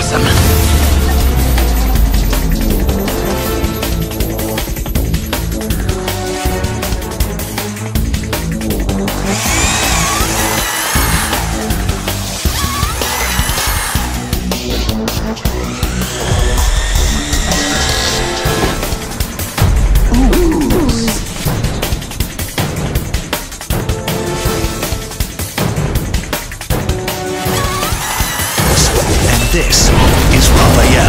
awesome. This is Raphael.